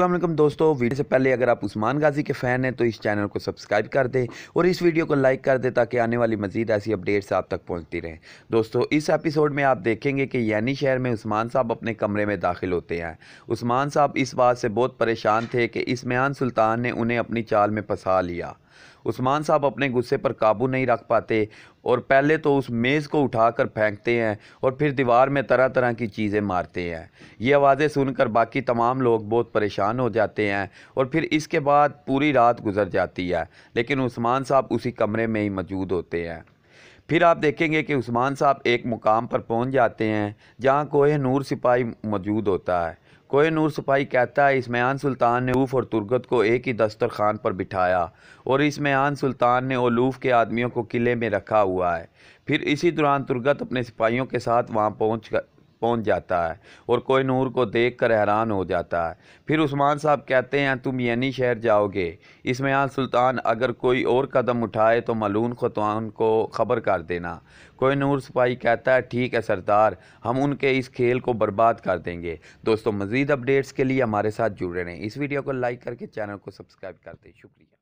वालेकुम दोस्तों, वीडियो से पहले अगर आप उस्मान गाजी के फ़ैन हैं तो इस चैनल को सब्सक्राइब कर दें और इस वीडियो को लाइक कर दें ताकि आने वाली मज़ीद ऐसी अपडेट्स आप तक पहुँचती रहें। दोस्तों, इस एपिसोड में आप देखेंगे कि यानी शहर में उस्मान साहब अपने कमरे में दाखिल होते हैं। उस्मान साहब इस बात से बहुत परेशान थे कि इसमान सुल्तान ने उन्हें अपनी चाल में फंसा लिया। उस्मान साहब अपने गुस्से पर काबू नहीं रख पाते और पहले तो उस मेज़ को उठाकर फेंकते हैं और फिर दीवार में तरह तरह की चीज़ें मारते हैं। ये आवाज़ें सुनकर बाकी तमाम लोग बहुत परेशान हो जाते हैं और फिर इसके बाद पूरी रात गुजर जाती है, लेकिन उस्मान साहब उसी कमरे में ही मौजूद होते हैं। फिर आप देखेंगे कि उस्मान साहब एक मुकाम पर पहुँच जाते हैं, जहाँ कोह नूर सिपाही मौजूद होता है। कोह नूर सिपाही कहता है इसमान सुल्तान ने ऊफ़ और तुर्गत को एक ही दस्तरखान पर बिठाया और इसमान सुल्तान ने ओलूफ़ के आदमियों को किले में रखा हुआ है। फिर इसी दौरान तुर्गत अपने सिपाहियों के साथ वहाँ पहुँच पहुँच जाता है और कोई नूर को देख कर हैरान हो जाता है। फिर उस्मान साहब कहते हैं, तुम यानी शहर जाओगे। इसमें यहाँ सुल्तान अगर कोई और कदम उठाए तो मलून खुतवान को ख़बर कर देना। कोई नूर सिपाही कहता है, ठीक है सरदार, हम उनके इस खेल को बर्बाद कर देंगे। दोस्तों, मज़ीद अपडेट्स के लिए हमारे साथ जुड़े रहें। इस वीडियो को लाइक करके चैनल को सब्सक्राइब कर दें। शुक्रिया।